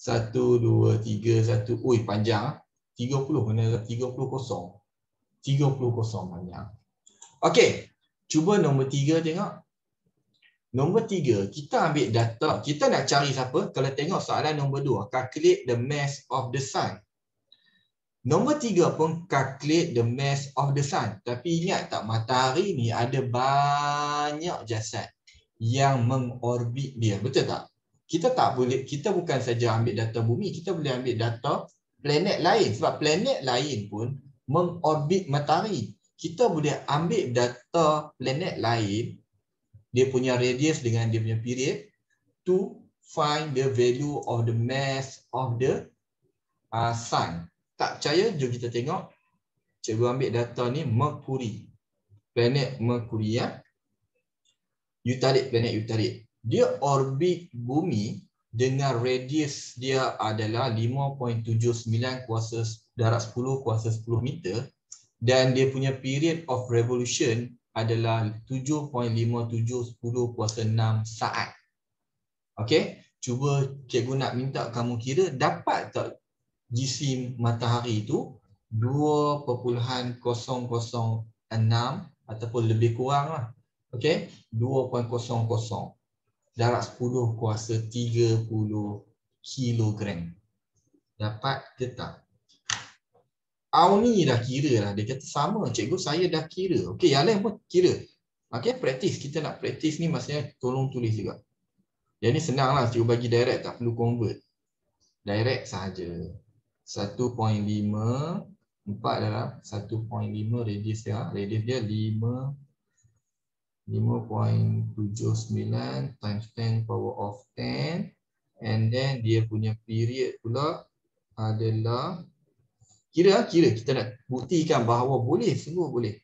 1 2 3 1. Ui, panjang ah. 30 kena 30 kosong. 30 kosong banyak. Okey, cuba nombor tiga tengok. Nombor tiga, kita ambil data. Kita nak cari siapa? Kalau tengok soalan nombor dua, calculate the mass of the sun. Nombor tiga pun calculate the mass of the sun. Tapi ingat tak, matahari ni ada banyak jasad yang mengorbit dia. Betul tak? Kita tak boleh, kita bukan saja ambil data bumi, kita boleh ambil data planet lain. Sebab planet lain pun mengorbit matahari. Kita boleh ambil data planet lain, dia punya radius dengan dia punya period to find the value of the mass of the uh, sun. Tak percaya, jom kita tengok. Cikgu ambil data ni Mercury. Planet Mercury ya. You tarik planet you tarik. Dia orbit bumi dengan radius dia adalah 5.79 kuasa darat 10 kuasa 10 meter dan dia punya period of revolution adalah 7.5710 kuasa 6 saat. Okey, cuba cikgu nak minta kamu kira dapat tak jisim matahari itu 2.006 ataupun lebih kurang lah. Okey, 2.00 darat 10 kuasa 30 kilogram. Dapat ke tak? Auni dah kira lah. Dia kata sama cikgu saya dah kira. Okey, yang lain pun kira. Okey, praktis. Kita nak praktis ni maksudnya tolong tulis juga. Yang ni senang lah. Cikgu bagi direct tak perlu convert. Direct sahaja. 1.5 4 adalah 1.5 radius dia. Radius dia 5 5.79 times 10 power of 10 and then dia punya period pula adalah Kira, kira kita nak buktikan bahawa boleh, semua boleh.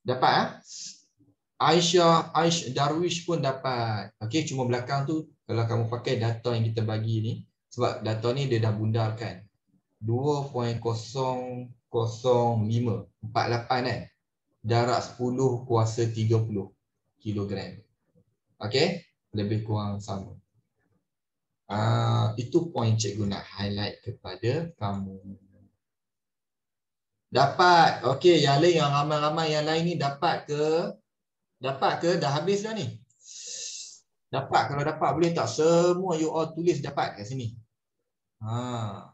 Dapat ah? Aisyah, Aish Darwish pun dapat. Okey, cuma belakang tu kalau kamu pakai data yang kita bagi ni sebab data ni dia dah bundarkan. 2.005 48 kan. Darat 10 kuasa 30 kilogram. Okey, lebih kurang sama. Uh, itu poin cikgu nak highlight kepada kamu. Dapat. Okey, yang lain yang ramai-ramai yang lain ni dapat ke? Dapat ke? Dah habis dah ni? Dapat. Kalau dapat boleh tak semua you all tulis dapat kat sini? Ha.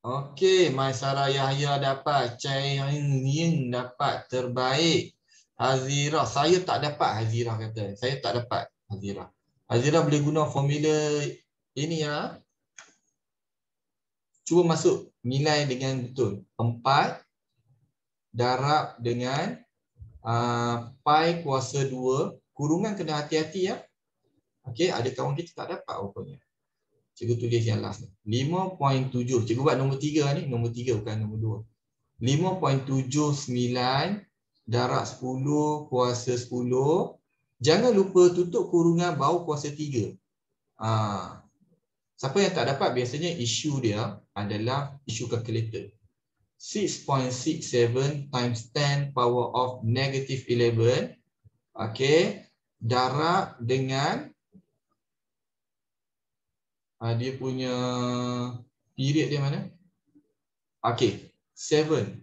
Okey, Mai Sarah Yahya dapat. Chai Ying dapat. Terbaik. Hazira, saya tak dapat Hazira kata. Saya tak dapat Hazira. Hazira boleh guna formula ini ya. Cuba masuk nilai dengan betul. 4 darab dengan uh, pi kuasa 2. Kurungan kena hati-hati ya. Okey, ada kawan kita tak dapat rupanya. Cikgu tulis yang last ni. 5.7. Cikgu buat nombor 3 ni. Nombor 3 bukan nombor 2. 5.79 darat 10 kuasa 10. Jangan lupa tutup kurungan bawah kuasa 3. Ha. Siapa yang tak dapat biasanya isu dia adalah isu calculator. 6.67 times 10 power of negative 11. Okay. Darat dengan uh, dia punya period dia mana? Okay. 7.57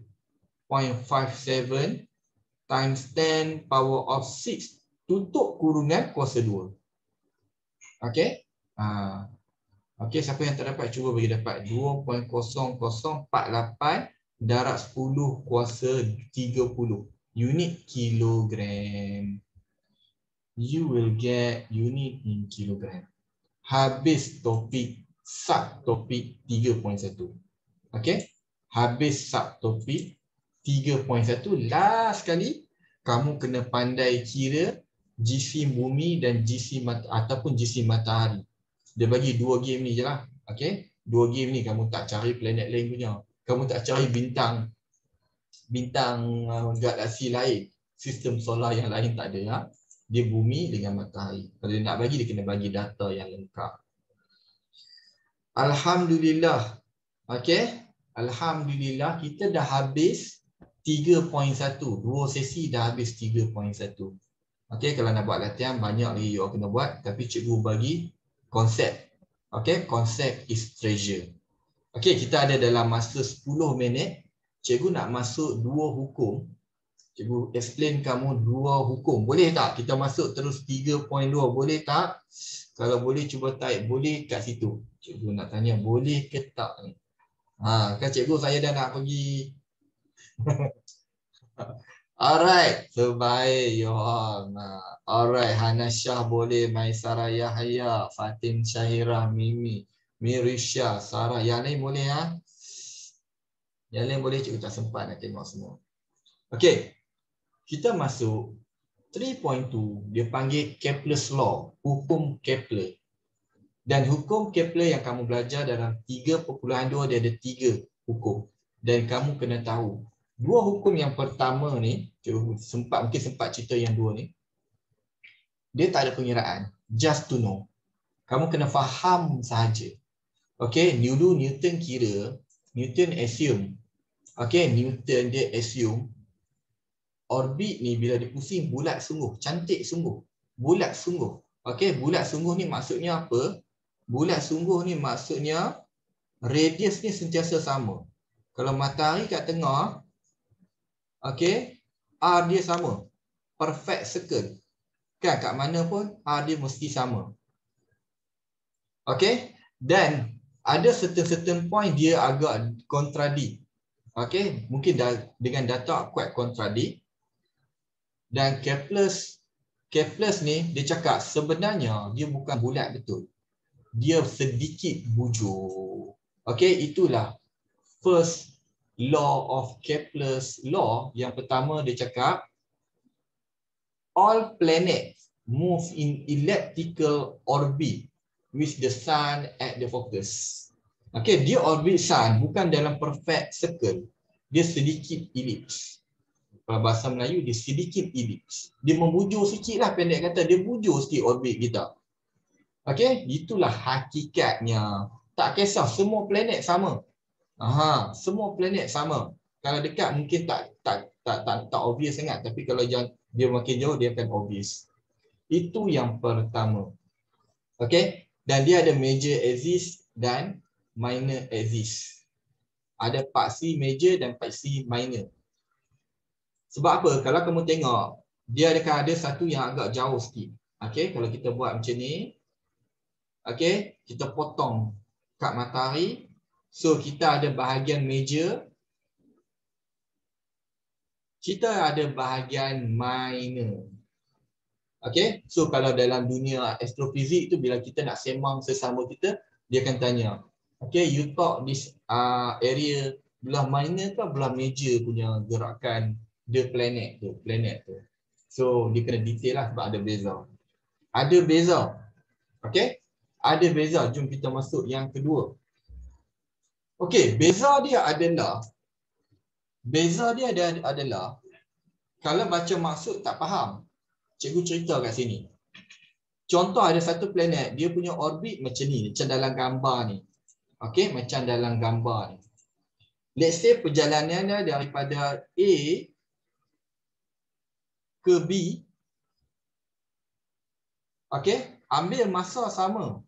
times 10 power of 6 tutup kurungan kuasa 2. Okey? Ha. Okey, siapa yang tak dapat cuba bagi dapat 2.0048 darat 10 kuasa 30 unit kilogram. You will get unit in kilogram. Habis topik sub topik 3.1. Okey? Habis sub topik 3.1 last sekali kamu kena pandai kira jisim bumi dan jisim mat- ataupun jisim matahari. Dia bagi dua game ni je lah. Okay? Dua game ni kamu tak cari planet lain punya. Kamu tak cari bintang bintang uh, galaksi lain. Sistem solar yang lain tak ada. Ya? Dia bumi dengan matahari. Kalau dia nak bagi, dia kena bagi data yang lengkap. Alhamdulillah. Okay? Alhamdulillah kita dah habis 3.1. Dua sesi dah habis 3.1. Okey, kalau nak buat latihan banyak lagi you kena buat tapi cikgu bagi konsep. Okey, konsep is treasure. Okey, kita ada dalam masa 10 minit. Cikgu nak masuk dua hukum. Cikgu explain kamu dua hukum. Boleh tak kita masuk terus 3.2? Boleh tak? Kalau boleh cuba type boleh kat situ. Cikgu nak tanya boleh ke tak ni? Ha, kan cikgu saya dah nak pergi Alright, terbaik Yohan. Alright, Hana Shah boleh, Maisara Yahya, Fatin Syahira, Mimi, Mirisha, Sarah. Yang lain boleh ya? Yang lain boleh, cikgu tak sempat nak tengok semua. Okay, kita masuk 3.2, dia panggil Kepler's Law, hukum Kepler. Dan hukum Kepler yang kamu belajar dalam 3.2 dia ada tiga hukum. Dan kamu kena tahu dua hukum yang pertama ni, sempat mungkin sempat cerita yang dua ni, dia tak ada pengiraan. Just to know. Kamu kena faham sahaja. Okay, dulu Newton kira, Newton assume. Okay, Newton dia assume orbit ni bila dipusing bulat sungguh, cantik sungguh. Bulat sungguh. Okay, bulat sungguh ni maksudnya apa? Bulat sungguh ni maksudnya radius ni sentiasa sama. Kalau matahari kat tengah, okay, R dia sama. Perfect circle. Kan kat mana pun R dia mesti sama. Okay. Dan ada certain-certain point dia agak kontradik. Okay. Mungkin dah, dengan data quite kontradik. Dan Kepler's Kepler's ni dia cakap sebenarnya dia bukan bulat betul. Dia sedikit bujur. Okay. Itulah first law of Kepler's law. Yang pertama dia cakap all planets move in elliptical orbit with the sun at the focus. Okay, dia orbit sun bukan dalam perfect circle. Dia sedikit ellipse. Kalau bahasa Melayu, dia sedikit ellipse. Dia membujur sikit lah pendek kata. Dia bujur sikit orbit kita. Okay, itulah hakikatnya. Tak kisah, semua planet sama. Aha, semua planet sama. Kalau dekat mungkin tak tak tak tak, tak obvious sangat. Tapi kalau yang dia makin jauh, dia akan obvious. Itu yang pertama. Okay, dan dia ada major axis dan minor axis. Ada C major dan C minor. Sebab apa? Kalau kamu tengok, dia akan ada satu yang agak jauh sikit. Okay, kalau kita buat macam ni. Okay, kita potong kat matahari. So, kita ada bahagian major. Kita ada bahagian minor. Okay, so kalau dalam dunia astrofizik tu bila kita nak semang sesama kita, dia akan tanya, okay, you talk this uh, area belah minor ke belah major punya gerakan the planet tu, planet tu. So dia kena detail lah sebab ada beza. Ada beza. Okay, ada beza. Jom kita masuk yang kedua. Okay, beza dia adalah beza dia adalah kalau baca maksud tak faham, cikgu cerita kat sini. Contoh ada satu planet, dia punya orbit macam ni, macam dalam gambar ni. Okey, macam dalam gambar ni. Let's say perjalanannya daripada A ke B. Okey, ambil masa sama.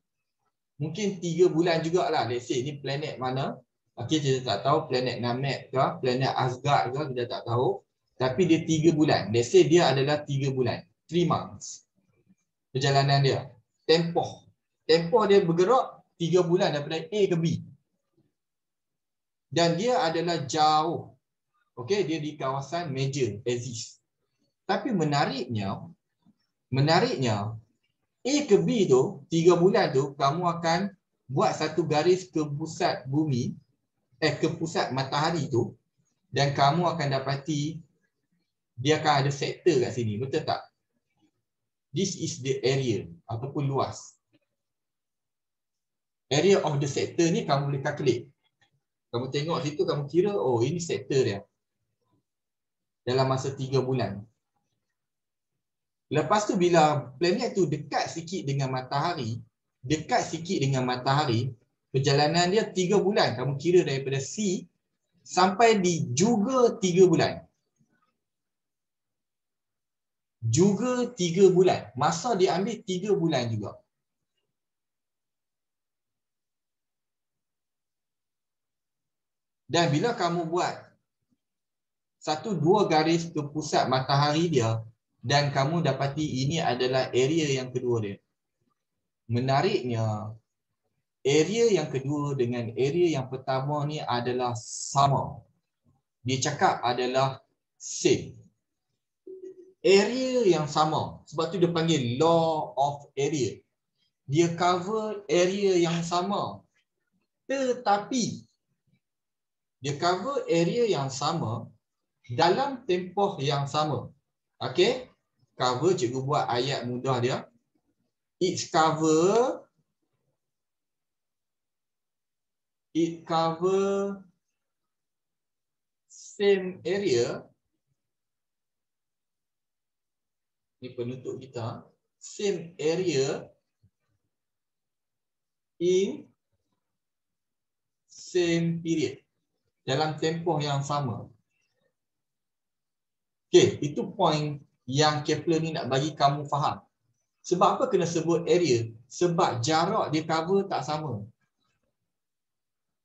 Mungkin tiga bulan jugalah. Let's say ni planet mana. Okey, kita tak tahu planet Namek ke, planet Asgard ke, kita tak tahu. Tapi dia tiga bulan. Let's say dia adalah tiga bulan. 3 months perjalanan dia. Tempoh. Tempoh dia bergerak 3 bulan daripada A ke B. Dan dia adalah jauh. Okey, dia di kawasan major axis. Tapi menariknya, menariknya A ke B tu, 3 bulan tu kamu akan buat satu garis ke pusat bumi eh ke pusat matahari tu dan kamu akan dapati dia akan ada sektor kat sini, betul tak? This is the area ataupun luas. Area of the sector ni kamu boleh calculate. Kamu tengok situ, kamu kira, oh ini sektor dia. Dalam masa tiga bulan. Lepas tu bila planet tu dekat sikit dengan matahari, dekat sikit dengan matahari, perjalanan dia tiga bulan. Kamu kira daripada C sampai di juga tiga bulan. juga tiga bulan. Masa dia ambil tiga bulan juga. Dan bila kamu buat satu dua garis ke pusat matahari dia dan kamu dapati ini adalah area yang kedua dia. Menariknya, area yang kedua dengan area yang pertama ni adalah sama. Dia cakap adalah same area yang sama. Sebab tu dia panggil law of area. Dia cover area yang sama. Tetapi dia cover area yang sama dalam tempoh yang sama. Okey? Cover cikgu buat ayat mudah dia. It cover it cover same area ni penutup kita same area in same period dalam tempoh yang sama. Okey, itu point yang Kepler ni nak bagi kamu faham. Sebab apa kena sebut area? Sebab jarak dia cover tak sama.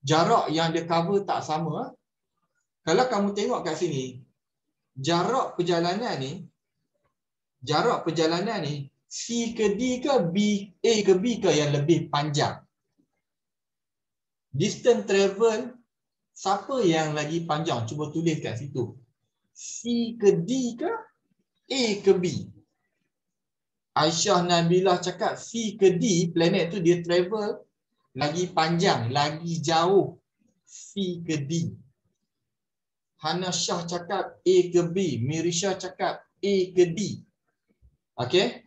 Jarak yang dia cover tak sama. Kalau kamu tengok kat sini, jarak perjalanan ni, jarak perjalanan ni, C ke D ke B, A ke B ke yang lebih panjang? Distance travel, siapa yang lagi panjang? Cuba tulis kat situ. C ke D ke A ke B? Aisyah Nabilah cakap C ke D, planet tu dia travel lagi panjang, lagi jauh C ke D. Hana Shah cakap A ke B, Mirisha cakap A ke D. Okay?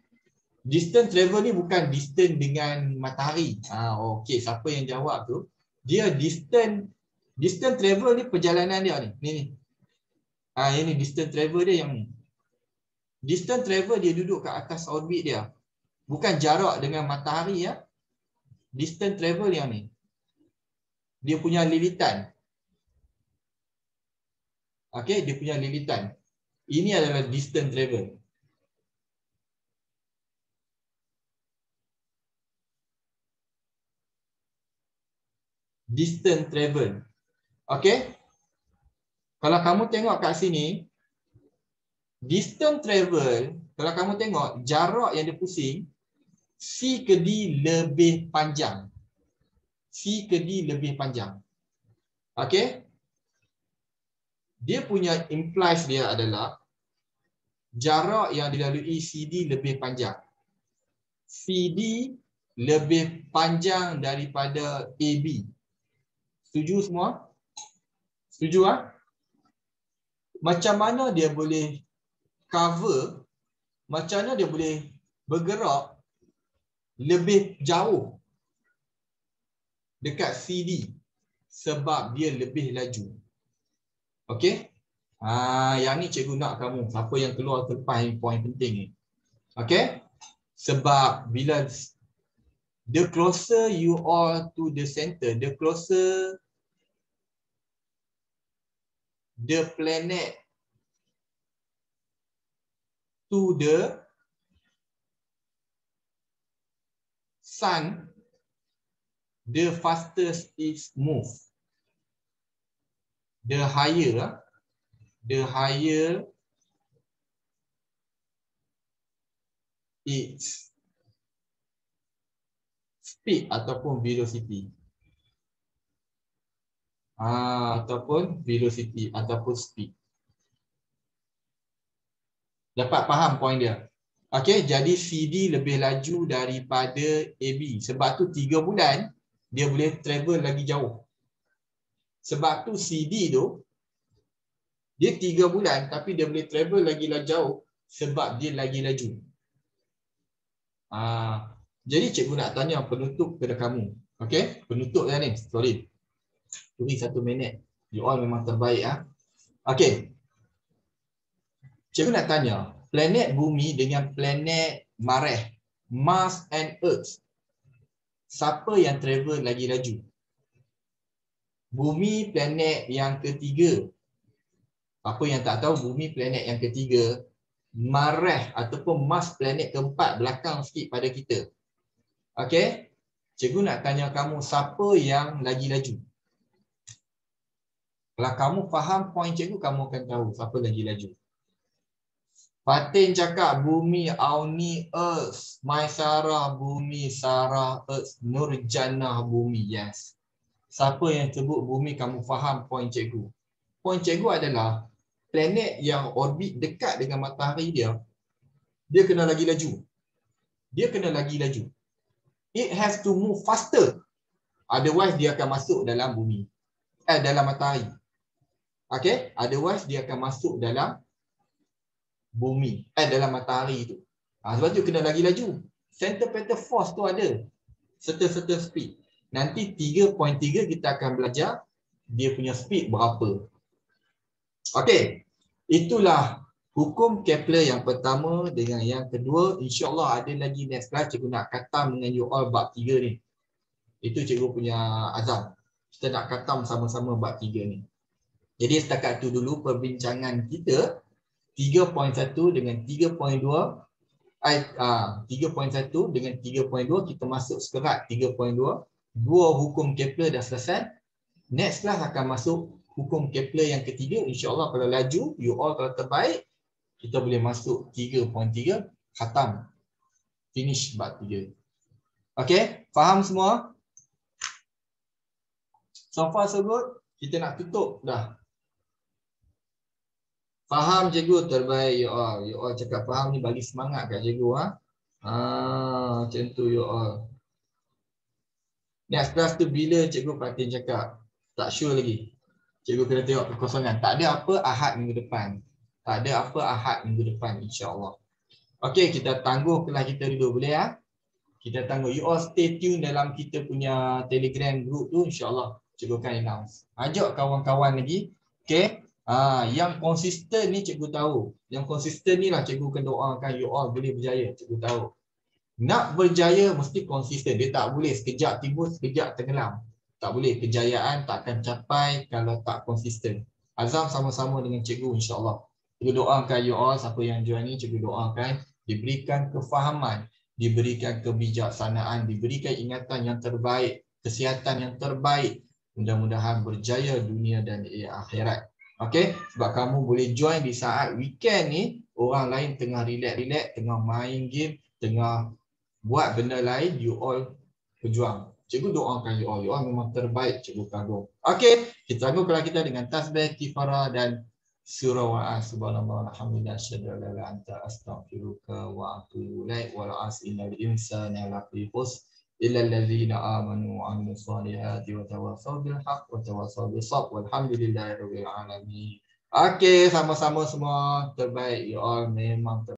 Distance travel ni bukan distance dengan matahari. Ha, okay, siapa yang jawab tu? Dia distance distance travel ni perjalanan dia ni. Ni ni. Ha, ini distance travel dia yang ni distance travel dia duduk kat atas orbit dia. Bukan jarak dengan matahari ya. Distance travel yang ni. Dia punya lilitan. Okey, dia punya lilitan. Ini adalah distance travel. Distance travel. Okey. Kalau kamu tengok kat sini, distance travel, kalau kamu tengok jarak yang dia pusing, C ke D lebih panjang. C ke D lebih panjang. Okay? Dia punya implies dia adalah jarak yang dilalui CD lebih panjang. CD lebih panjang daripada AB. Setuju semua? Setuju ah? Macam mana dia boleh cover macam mana dia boleh bergerak lebih jauh dekat CD sebab dia lebih laju. Okey? Ha, yang ni cikgu nak kamu. Siapa yang keluar terlepas poin penting ni. Okey? Sebab bila the closer you are to the center, the closer the planet to the sun, the fastest it move. The higher, the higher its speed ataupun velocity. Ah, ataupun velocity ataupun speed. Dapat faham poin dia. Okey, jadi CD lebih laju daripada AB. Sebab tu 3 bulan dia boleh travel lagi jauh. Sebab tu CD tu dia 3 bulan tapi dia boleh travel lagi jauh sebab dia lagi laju. Ah, jadi cikgu nak tanya penutup kepada kamu. Okey, penutup dah ni. Sorry. Tunggu satu minit. You all memang terbaik ah. Okey. Cikgu nak tanya, planet bumi dengan planet mareh, Mars and Earth, siapa yang travel lagi laju? Bumi planet yang ketiga. Apa yang tak tahu bumi planet yang ketiga, mareh ataupun Mars planet keempat belakang sikit pada kita. Okey? Cikgu nak tanya kamu siapa yang lagi laju? Kalau kamu faham poin cikgu, kamu akan tahu siapa lagi laju. Fatin cakap bumi Auni Earth, My Sarah bumi Sarah Earth, Nur Jannah bumi. Yes. Siapa yang sebut bumi kamu faham poin cikgu. Poin cikgu adalah planet yang orbit dekat dengan matahari dia, dia kena lagi laju. Dia kena lagi laju. It has to move faster. Otherwise dia akan masuk dalam bumi. Eh dalam matahari. Okay? Otherwise dia akan masuk dalam bumi eh dalam matahari tu. Ha, sebab tu kena lagi laju. Centripetal force tu ada. Serta-serta speed. Nanti 3.3 kita akan belajar dia punya speed berapa. Okey. Itulah hukum Kepler yang pertama dengan yang kedua. InsyaAllah ada lagi next class cikgu nak katam dengan you all bab tiga ni. Itu cikgu punya azam. Kita nak katam sama-sama bab tiga ni. Jadi setakat tu dulu perbincangan kita 3.1 dengan 3.2 eh, uh, 3.1 dengan 3.2 kita masuk sekerat 3.2 dua. Hukum Kepler dah selesai. Next class akan masuk hukum Kepler yang ketiga. Insyaallah kalau laju you all kalau terbaik kita boleh masuk 3.3 khatam. Finish bab 3 okey faham semua? So far so good. Kita nak tutup dah Faham cikgu terbaik you all. You all cakap faham ni bagi semangat kat cikgu ha. Ha macam tu you all. Next class tu bila cikgu Fatin cakap? Tak sure lagi. Cikgu kena tengok kekosongan. Tak ada apa Ahad minggu depan. Tak ada apa Ahad minggu depan insya-Allah. Okey, kita tangguh kelas kita dulu boleh ya? Kita tangguh. You all stay tune dalam kita punya Telegram group tu insya-Allah cikgu akan announce. Ajak kawan-kawan lagi. Okey. Ah, yang konsisten ni cikgu tahu. Yang konsisten ni lah cikgu akan doakan you all boleh berjaya. Cikgu tahu. Nak berjaya mesti konsisten. Dia tak boleh sekejap timbul, sekejap tenggelam. Tak boleh. Kejayaan tak akan capai kalau tak konsisten. Azam sama-sama dengan cikgu insyaAllah. Cikgu doakan you all, siapa yang join ni, cikgu doakan diberikan kefahaman, diberikan kebijaksanaan, diberikan ingatan yang terbaik, kesihatan yang terbaik. Mudah-mudahan berjaya dunia dan akhirat. Okay, sebab kamu boleh join di saat weekend ni orang lain tengah relax-relax, tengah main game, tengah buat benda lain, you all berjuang. Cikgu doakan you all. You all memang terbaik, cikgu kagum. Okay, kita tangguh kita dengan tasbih, kifara dan surah wa'an. Subhanallah, alhamdulillah, syadra lala anta astaghfiruka wa atubu ilaih wa la'as innal insana. إلا الذين آمنوا وعملوا الصالحات وتواصوا بالحق وتواصوا بالصبر والحمد لله رب العالمين. Okey, sama-sama semua terbaik. You all memang terbaik.